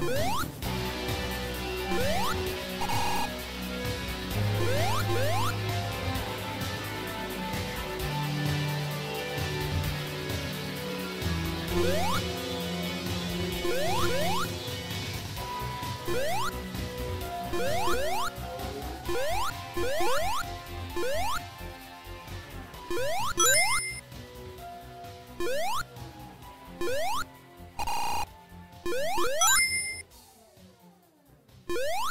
Woo! Woo!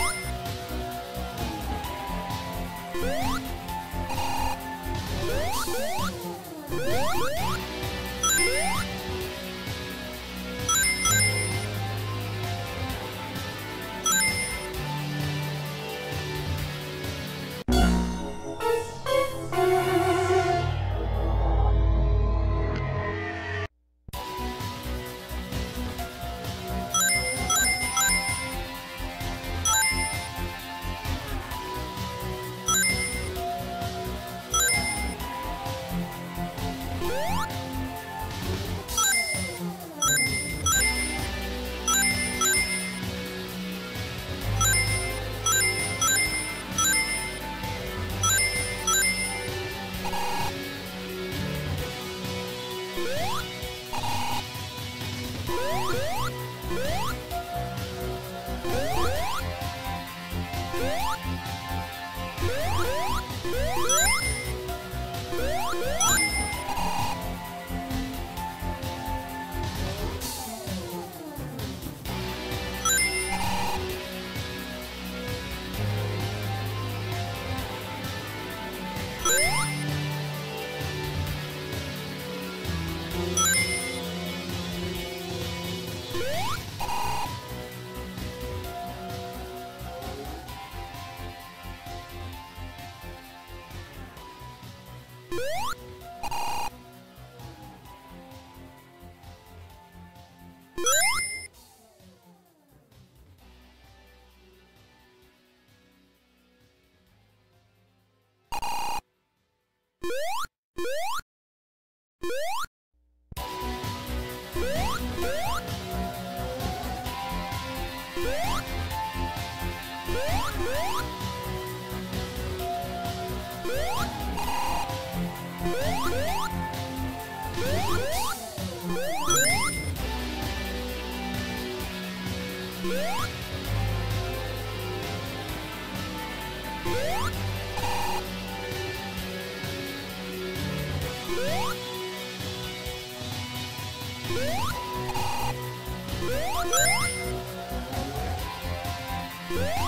Oh, my God. Woo!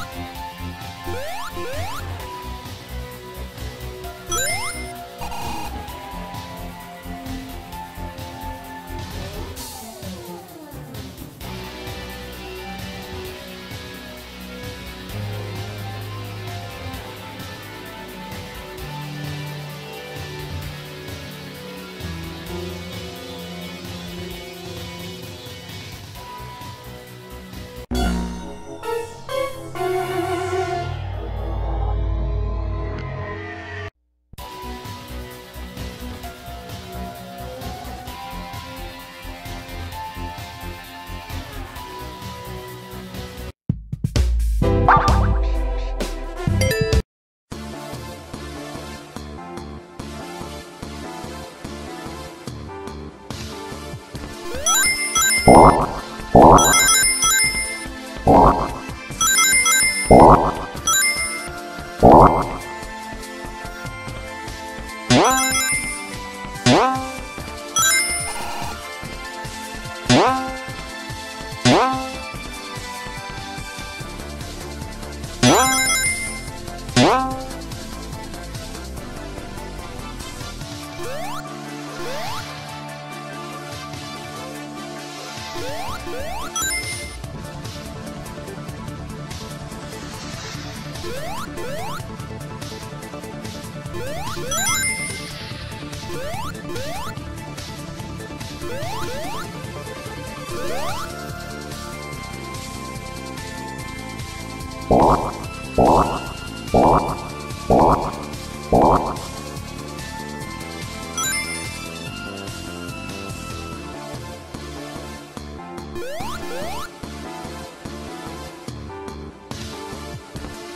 Woo!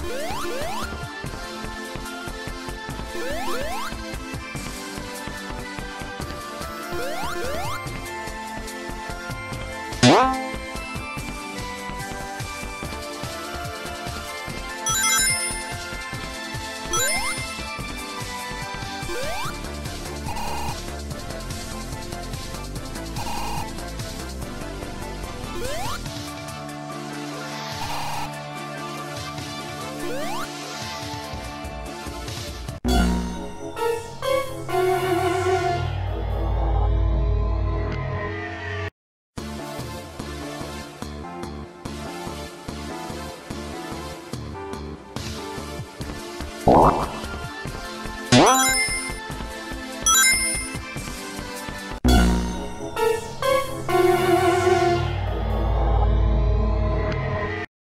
Woo!